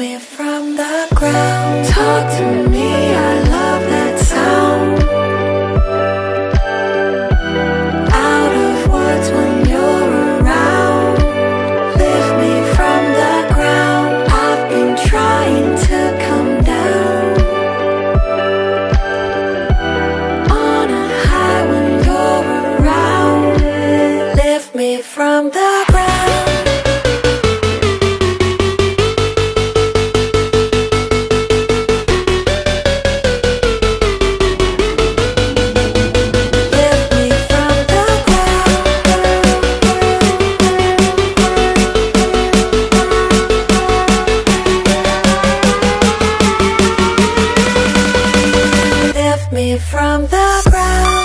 me from the ground. Talk to me, I love that sound. Out of words when you're around. Lift me from the ground. I've been trying to come down. On a high when you're around. Lift me from the from the ground.